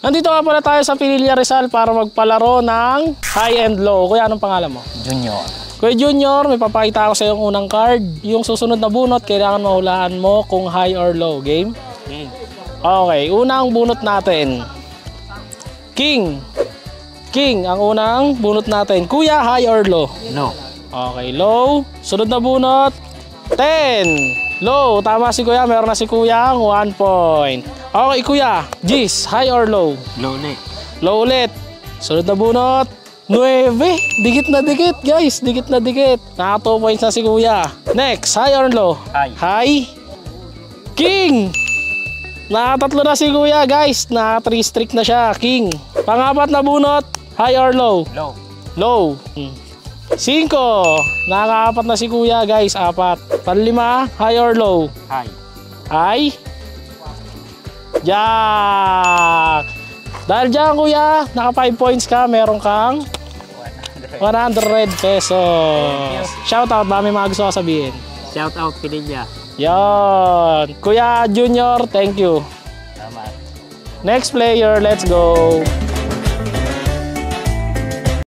Nandito nga pala tayo sa Pililla Rizal para magpalaro ng high and low. Kuya, anong pangalan mo? Junior. Kuya Junior, may papakita ako sa yung unang card. Yung susunod na bunot, kailangan mahulaan mo kung high or low. Game? Game. Okay, unang bunot natin. King. King, ang unang bunot natin. Kuya, high or low? No. Okay, low. Sunod na bunot. 10. Low. Tama si Kuya. Meron na si Kuya. 1 point. Okay, Kuya. Gis, high or low? Low ulit. Low ulit. Sunod na bunot. 9. Dikit na dikit, guys. Dikit na dikit. Naka 2 points na si Kuya. Next, high or low? High. High. King. Nakatatlo na si Kuya, guys. Naka 3 streak na siya. King. Pangapat na bunot. High or low? Low. Low. Hmm. Cinco. Nakakaapat na si kuya guys. Apat. Panlima. High or low? High. High. Jack. Dahil dyan kuya, naka 5 points ka, meron kang 100 pesos. Shout out, ba may mga gusto ka sabihin? Shout out Pinilla. Yon. Kuya Junior, thank you. Next player, let's go.